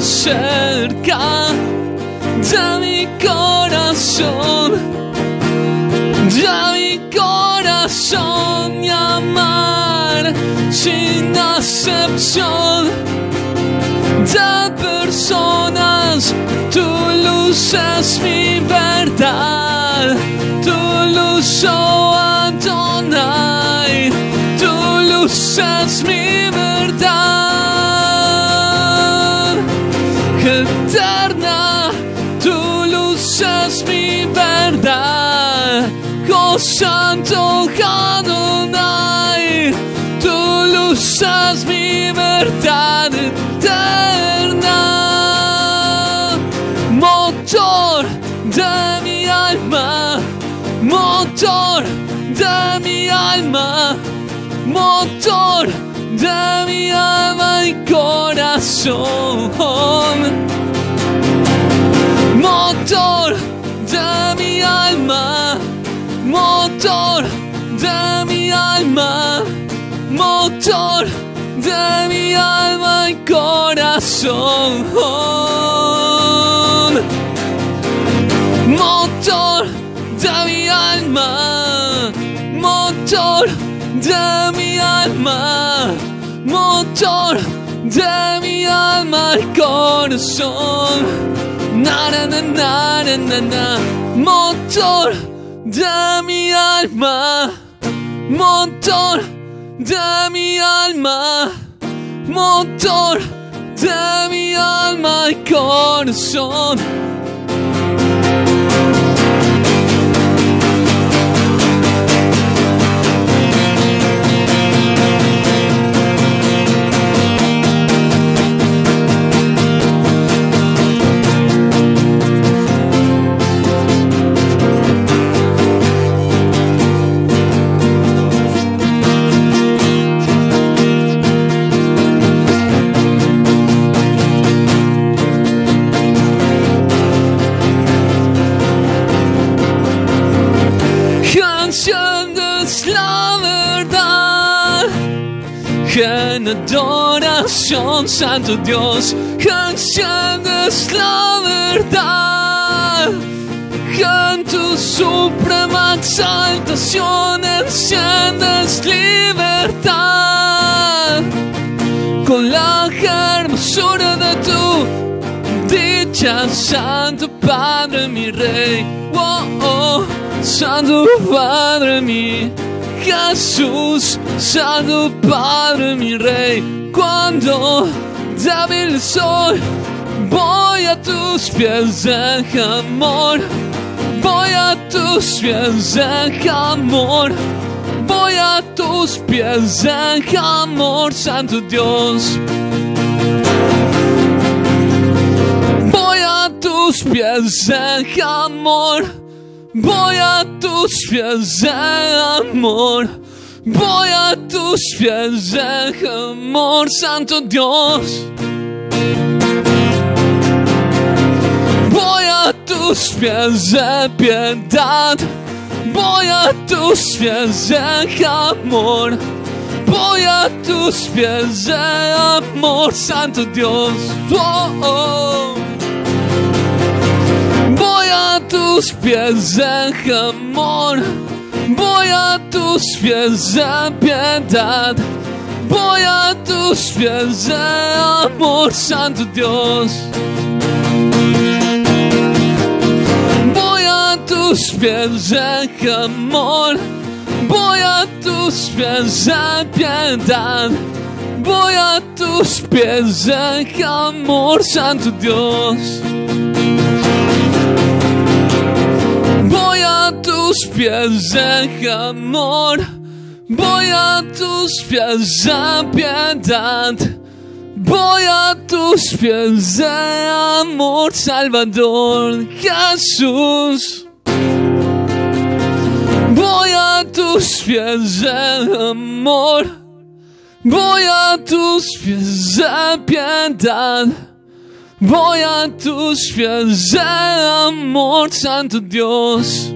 cerca de mi corazón, de mi corazón y amar sin acepción de personas. Tu luz es mi verdad, tu luz, oh Adonai, tu luz es mi Eterna, tu luz es mi verdad. Oh Santo Adonai, tu luz es mi verdad eterna. Motor de mi alma, motor de mi alma, motor de mi alma y corazón. Motor de mi alma, motor de mi alma y corazón. Motor de mi alma, motor de mi alma, motor de mi alma y corazón. Na na na na na na na, motor de mi alma, motor de mi alma, motor de mi alma y corazón. En adoración, Santo Dios, es la verdad. En tu suprema exaltación enciendes libertad. Con la hermosura de tu dicha, Santo Padre, mi Rey. Oh, oh, Santo Padre, mi Jesús, Santo Padre, mi Rey. Cuando débil soy, voy a tus pies en amor. Voy a tus pies en amor. Voy a tus pies en amor, Santo Dios. Voy a tus pies en amor. Voy a tus pies en amor. Voy a tus pies en amor, Santo Dios. Voy a tus pies en piedad. Voy a tus pies en amor. Voy a tus pies en amor, Santo Dios. Oh, oh. Tus pies en amor. Voy a tus pies en piedad. Voy a tus pies en amor, Santo Dios. Voy a tus pies en amor. Voy a tus pies en piedad. Voy a tus pies en amor, Santo Dios. Voy a tus pies en amor. Voy a tus pies en piedad. Voy a tus pies en amor, Salvador Jesús. Voy a tus pies en amor. Voy a tus pies en piedad. Voy a tus pies amor, Santo Dios.